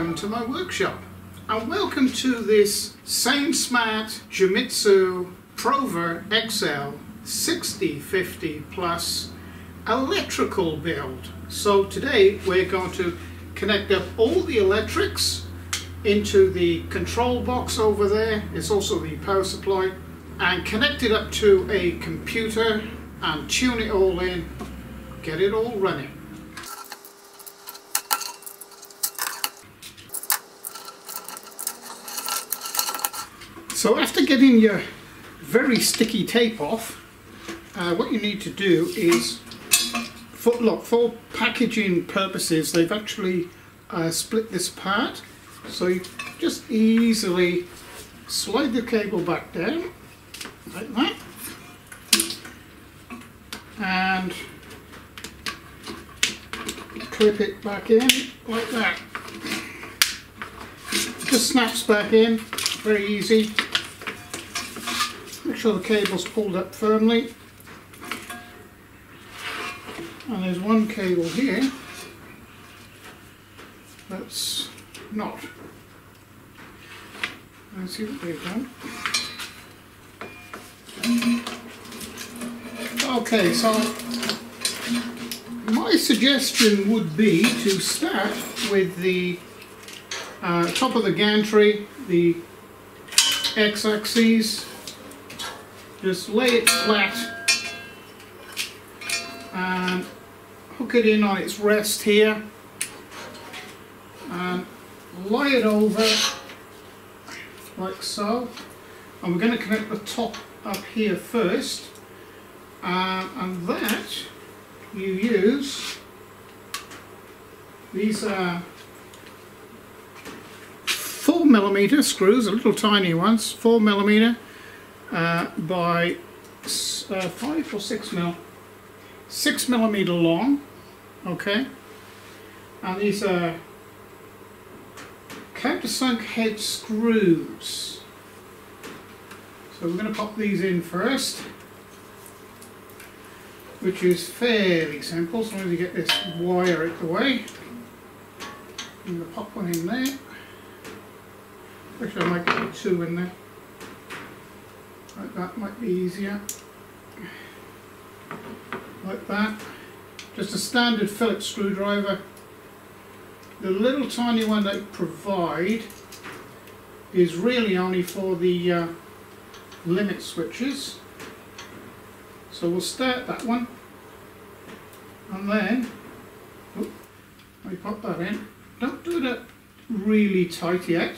welcome to my workshop and welcome to this SainSmart Genmitsu Prover XL 6050 Plus electrical build. So today we're going to connect up all the electrics into the control box over there. It's also the power supply and connect it up to a computer and tune it all in, get it all running. So after getting your very sticky tape off, uh, what you need to do is, for, look, for packaging purposes, they've actually uh, split this part. So you just easily slide the cable back down, like that. And clip it back in, like that. Just snaps back in, very easy. Sure the cable's pulled up firmly. And there's one cable here that's not. Let's see what they've done. Okay, so my suggestion would be to start with the uh, top of the gantry, the x-axis just lay it flat. And hook it in on its rest here. And lie it over like so. And we're going to connect the top up here first. Um, and that you use these are 4 millimeter screws, a little tiny ones, 4 millimeter uh, by uh, 5 or 6 mil. 6 millimeter long, okay? And these are countersunk head screws. So we're going to pop these in first, which is fairly simple, so as you get this wire out the way. I'm going to pop one in there. Actually I might get two in there. Like that might be easier. Like that. Just a standard Phillips screwdriver. The little tiny one they provide is really only for the uh, limit switches. So we'll start that one. And then, oh, I pop that in. Don't do that really tight yet.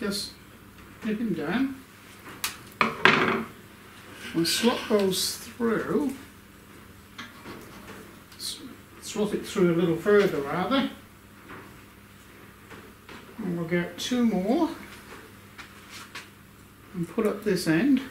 Just nip him down and slot those through slot it through a little further rather. And we'll get two more. And put up this end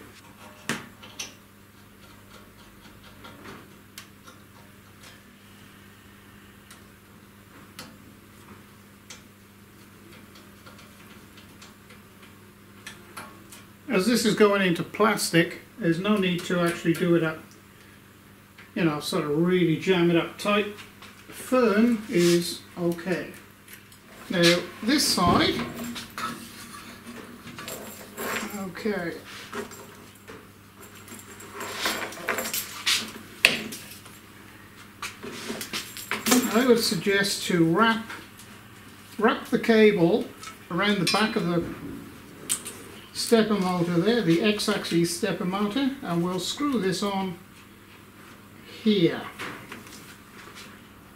as this is going into plastic, there's no need to actually do it up, you know, sort of really jam it up tight. Firm is okay. Now, this side, okay. I would suggest to wrap wrap the cable around the back of the stepper motor there, the x-axis stepper motor, and we'll screw this on here.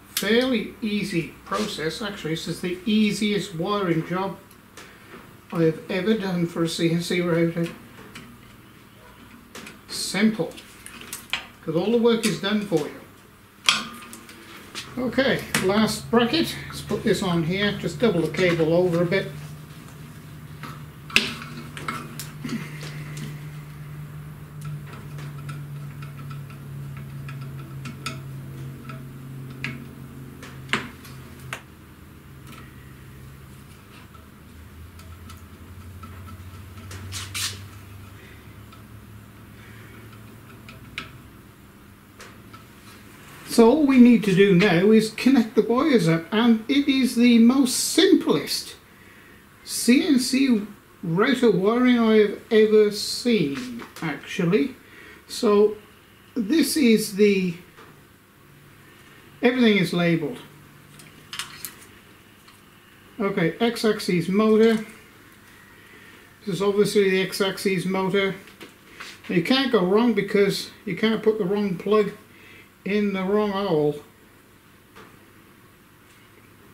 Fairly easy process, actually. This is the easiest wiring job I have ever done for a CNC router. Simple, because all the work is done for you. Okay, last bracket, let's put this on here, just double the cable over a bit So all we need to do now is connect the wires up and it is the most simplest CNC router wiring I have ever seen actually. So this is the, everything is labelled. Okay, x-axis motor. This is obviously the x-axis motor. You can't go wrong because you can't put the wrong plug in the wrong hole.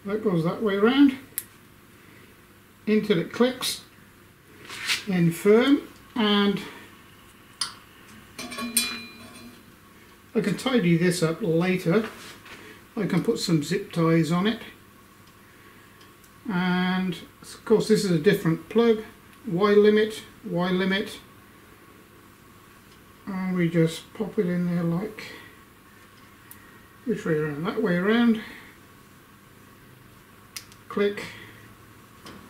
That goes that way around. Until it clicks in firm and I can tidy this up later. I can put some zip ties on it. And of course this is a different plug. Y limit, Y limit. And we just pop it in there like which way around? That way around. Click.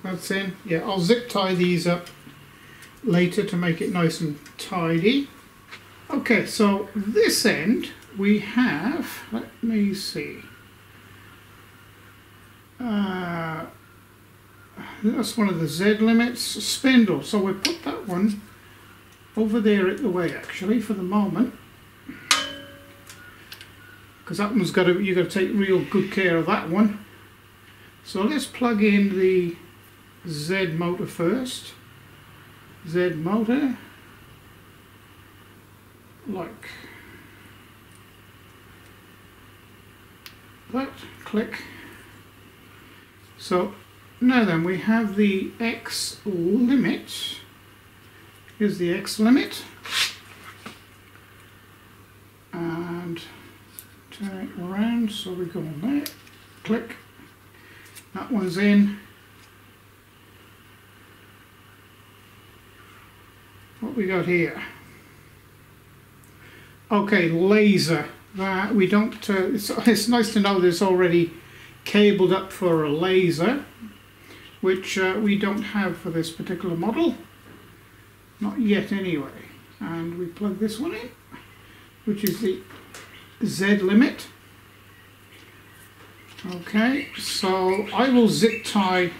That's in. Yeah I'll zip tie these up later to make it nice and tidy. Okay so this end we have let me see. Uh, that's one of the Z limits spindle. So we put that one over there at the way actually for the moment because that one's got to you've got to take real good care of that one. So let's plug in the Z motor first. Z motor. Like that. Click. So now then, we have the X limit. Here's the X limit. And turn it around so we go on there. Click. That one's in. What we got here? Okay, laser. That we don't. Uh, it's, it's nice to know there's already cabled up for a laser which uh, we don't have for this particular model not yet anyway and we plug this one in which is the Z limit okay so I will zip tie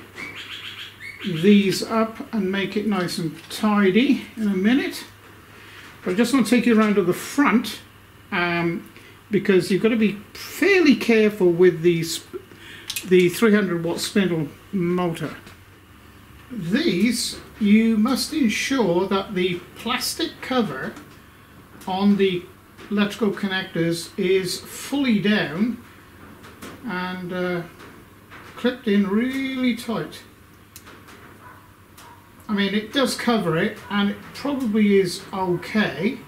these up and make it nice and tidy in a minute but I just want to take you around to the front um, because you've got to be fairly careful with these the 300 watt spindle motor. These, you must ensure that the plastic cover on the electrical connectors is fully down and uh, clipped in really tight. I mean it does cover it and it probably is okay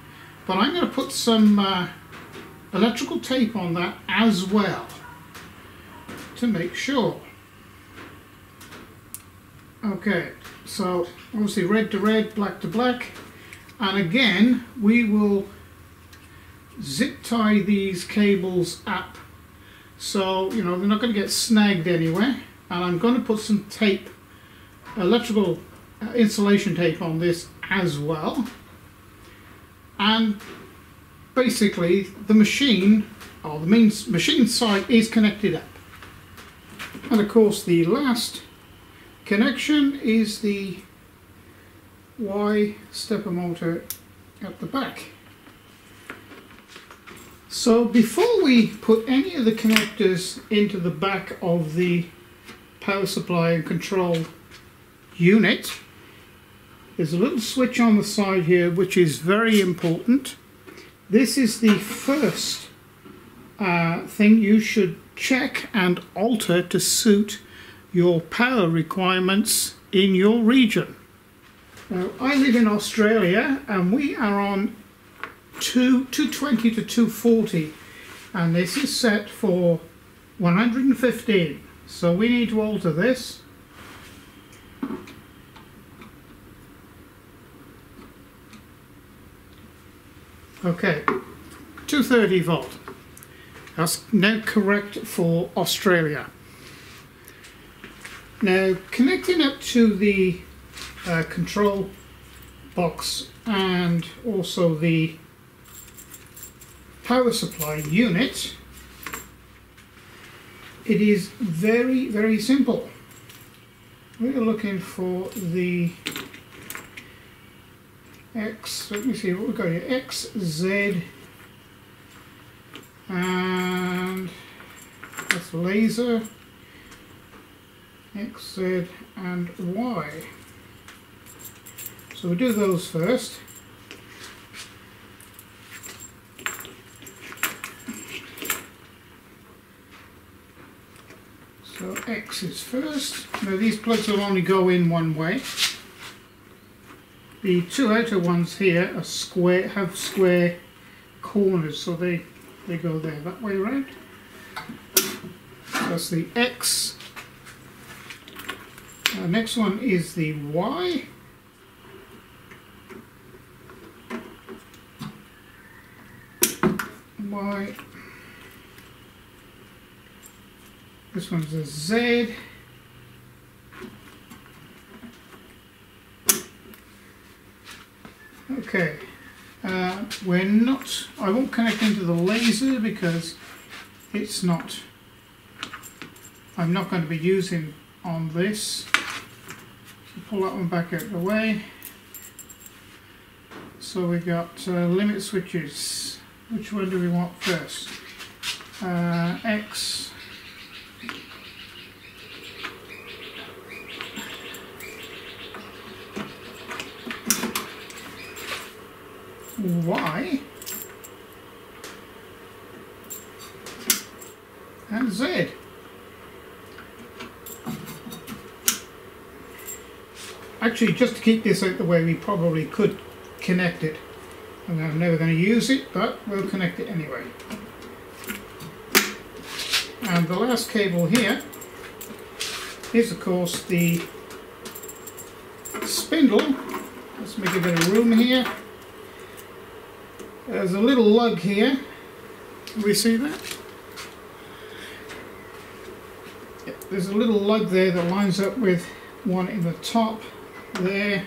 but I'm going to put some uh, electrical tape on that as well to make sure. Okay, so obviously red to red, black to black, and again we will zip tie these cables up so you know they're not going to get snagged anywhere. And I'm going to put some tape electrical uh, insulation tape on this as well. And basically the machine or the main machine side is connected up. And of course the last connection is the Y stepper motor at the back. So before we put any of the connectors into the back of the power supply and control unit, there's a little switch on the side here which is very important. This is the first uh, thing you should check and alter to suit your power requirements in your region. Now, I live in Australia and we are on 2, 220 to 240 and this is set for 115 so we need to alter this. Okay 230 volt. That's now correct for Australia. Now connecting up to the uh, control box and also the power supply unit it is very, very simple. We're looking for the X, let me see what we've got here, X, Z, and that's laser, X, Z, and Y. So we do those first. So X is first. Now these plugs will only go in one way. The two outer ones here are square, have square corners, so they, they go there that way around. That's the X. The next one is the Y. Y. This one's a Z. Okay, uh, we're not, I won't connect into the laser because it's not, I'm not going to be using on this. So pull that one back out of the way. So we've got uh, limit switches. Which one do we want first? Uh, X. Y. And Z. Actually, just to keep this out the way, we probably could connect it. And I'm never going to use it, but we'll connect it anyway. And the last cable here is, of course, the spindle. Let's make a bit of room here. There's a little lug here. We see that? There's a little lug there that lines up with one in the top there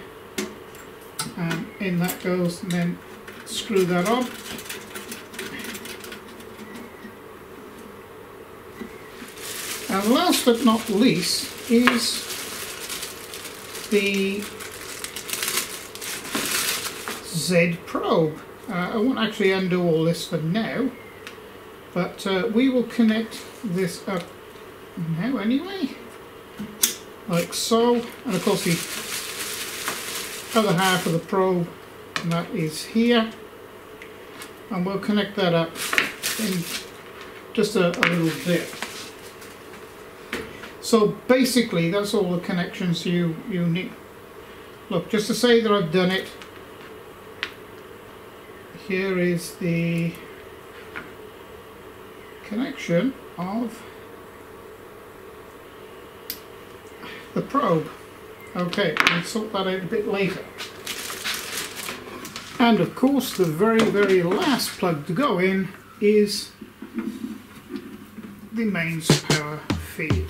and in that goes and then screw that on and last but not least is the Z probe I won't actually undo all this for now but uh, we will connect this up now anyway. Like so and of course the other half of the probe and that is here. And we'll connect that up in just a, a little bit. So basically that's all the connections you you need. Look just to say that I've done it here is the connection of the probe Okay, we'll sort that out a bit later. And of course the very, very last plug to go in is the mains power feed.